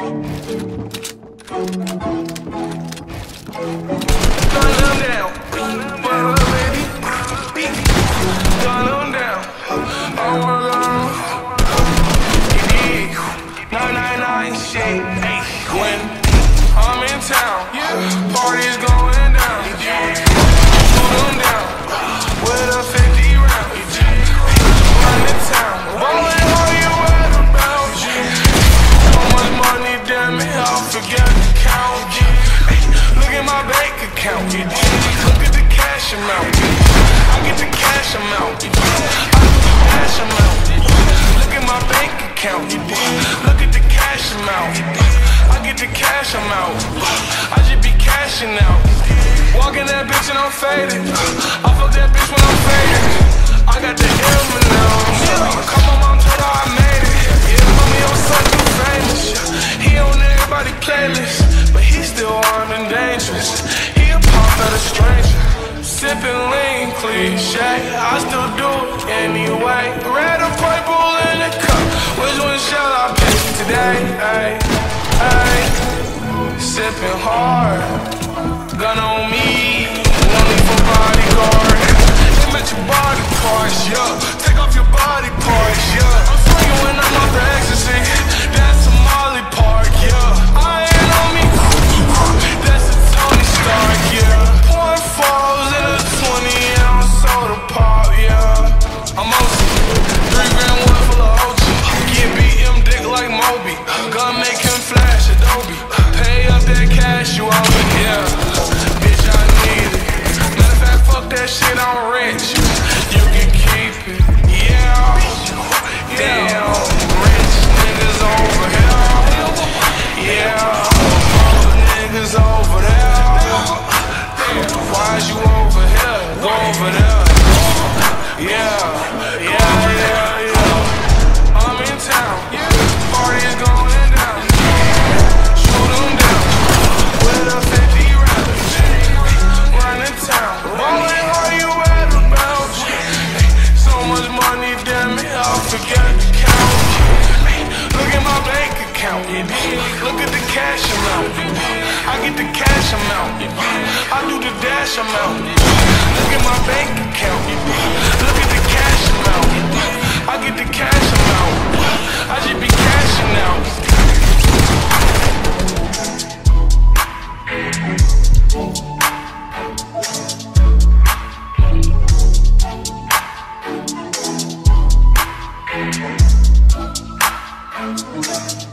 Down, baby. Down. account. Look at the cash amount. I get the cash amount. I get the cash amount. Look at my bank account. Look at the cash amount. I get the cash amount. I just be cashing out. Walking that bitch and I'm faded. I fuck that bitch when I'm faded. cliche. I still do it anyway. Red or purple in the cup. Which one shall I pick today? Ay, ay. Sipping hard. Gun on me. One for bodyguard. Aim at your body parts, yeah. Take off your body. Bitch, I need it. Matter of fact, fuck that shit, I'm rich. You can counting. Look at the cash amount. I get the cash amount. I do the dash amount. Look at my bank account. Look at the cash amount. I get the cash amount. I just be cashing out. Thank